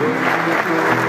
Thank you.